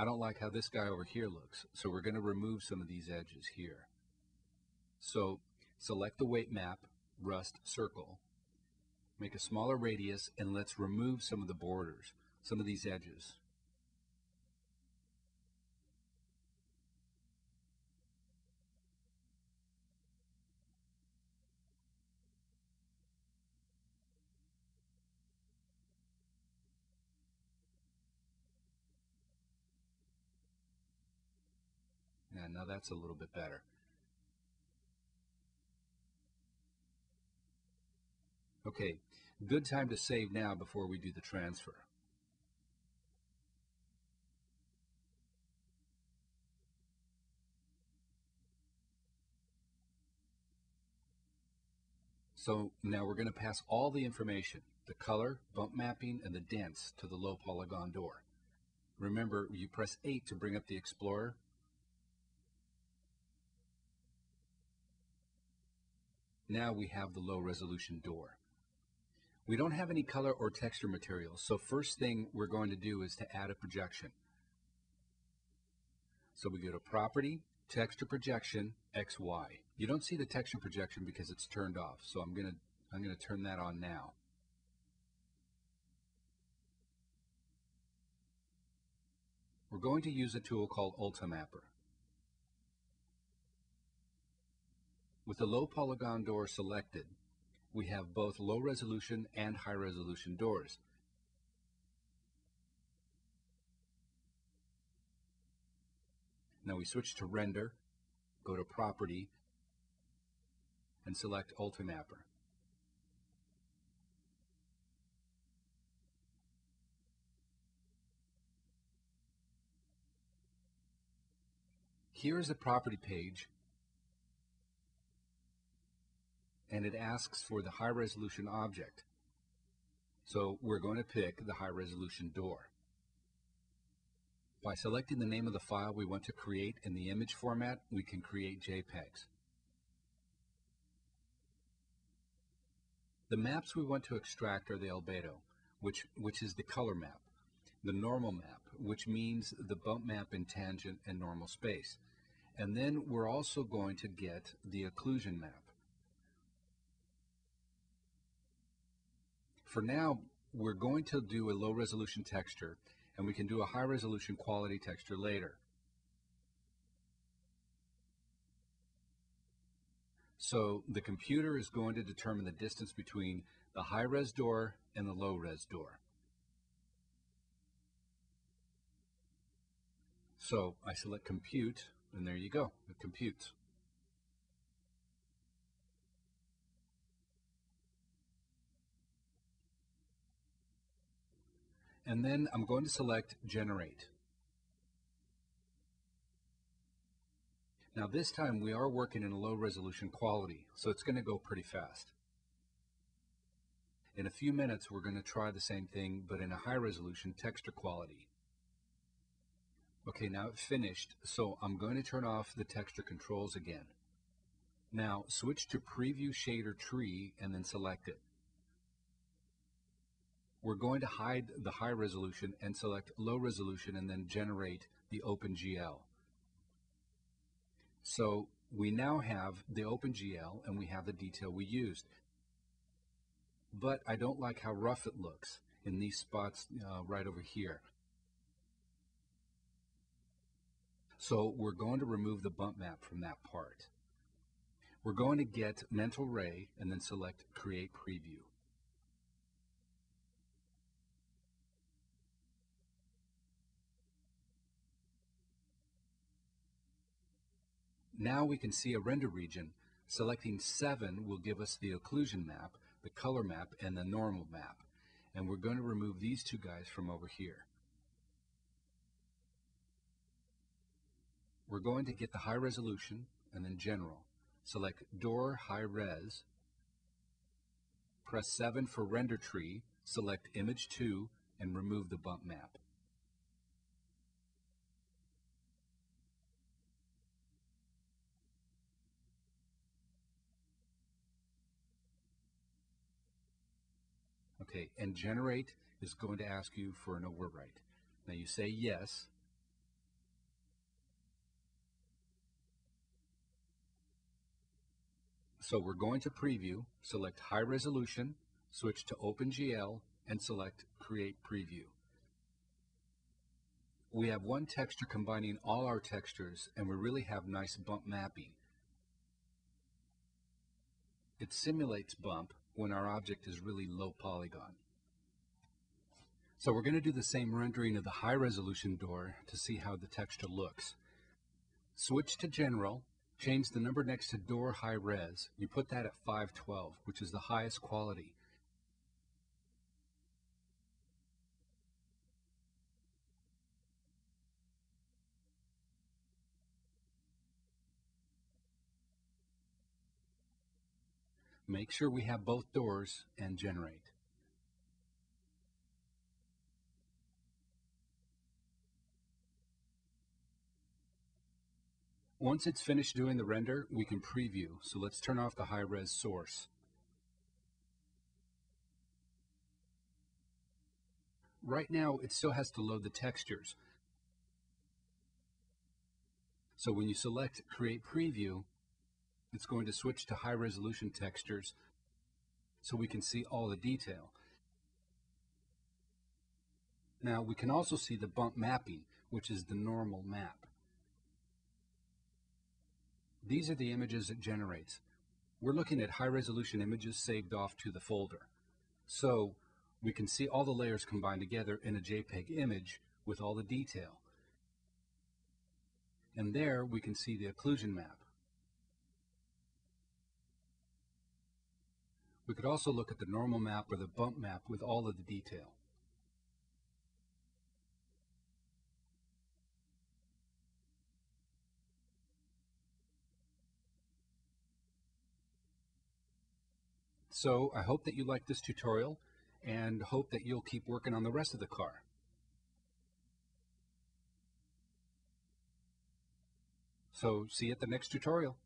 I don't like how this guy over here looks, so we're going to remove some of these edges here. So select the weight map, rust circle, make a smaller radius, and let's remove some of the borders, some of these edges. Now that's a little bit better. Okay, good time to save now before we do the transfer. So now we're going to pass all the information, the color, bump mapping, and the dents to the low polygon door. Remember, you press 8 to bring up the Explorer, Now we have the low resolution door. We don't have any color or texture materials, so first thing we're going to do is to add a projection. So we go to Property, Texture Projection, XY. You don't see the texture projection because it's turned off, so I'm going to I'm going to turn that on now. We're going to use a tool called Ultimapper. With the low polygon door selected, we have both low resolution and high resolution doors. Now we switch to render, go to property, and select Ultimapper. Here is the property page and it asks for the high resolution object. So we're going to pick the high resolution door. By selecting the name of the file we want to create in the image format, we can create JPEGs. The maps we want to extract are the albedo, which, which is the color map, the normal map, which means the bump map in tangent and normal space. And then we're also going to get the occlusion map. For now, we're going to do a low resolution texture and we can do a high resolution quality texture later. So the computer is going to determine the distance between the high res door and the low res door. So I select compute and there you go, it computes. And then I'm going to select Generate. Now this time we are working in a low resolution quality, so it's going to go pretty fast. In a few minutes we're going to try the same thing, but in a high resolution texture quality. Okay, now it's finished, so I'm going to turn off the texture controls again. Now switch to Preview Shader Tree and then select it we're going to hide the high resolution and select low resolution and then generate the OpenGL. So we now have the OpenGL and we have the detail we used. But I don't like how rough it looks in these spots uh, right over here. So we're going to remove the bump map from that part. We're going to get Mental Ray and then select Create Preview. Now we can see a render region. Selecting 7 will give us the occlusion map, the color map, and the normal map. And we're going to remove these two guys from over here. We're going to get the high resolution and then general. Select Door High Res. Press 7 for Render Tree. Select Image 2 and remove the bump map. Okay, And generate is going to ask you for an overwrite. Now you say yes. So we're going to preview, select high resolution, switch to OpenGL, and select create preview. We have one texture combining all our textures, and we really have nice bump mapping. It simulates bump, when our object is really low polygon. So we're going to do the same rendering of the high resolution door to see how the texture looks. Switch to general, change the number next to door high res. You put that at 512, which is the highest quality. Make sure we have both doors and generate. Once it's finished doing the render, we can preview. So let's turn off the high-res source. Right now, it still has to load the textures. So when you select Create Preview, it's going to switch to high resolution textures so we can see all the detail. Now we can also see the bump mapping, which is the normal map. These are the images it generates. We're looking at high resolution images saved off to the folder. So we can see all the layers combined together in a JPEG image with all the detail. And there we can see the occlusion map. We could also look at the normal map or the bump map with all of the detail. So I hope that you like this tutorial and hope that you'll keep working on the rest of the car. So see you at the next tutorial.